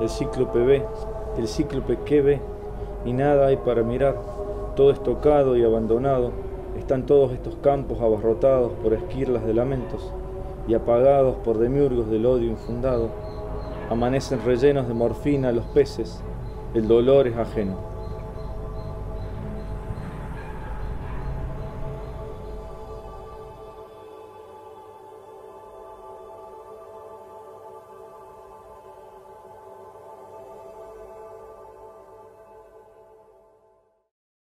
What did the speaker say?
El cíclope ve, el cíclope que ve, y nada hay para mirar, todo es tocado y abandonado, están todos estos campos abarrotados por esquirlas de lamentos y apagados por demiurgos del odio infundado. Amanecen rellenos de morfina los peces, el dolor es ajeno.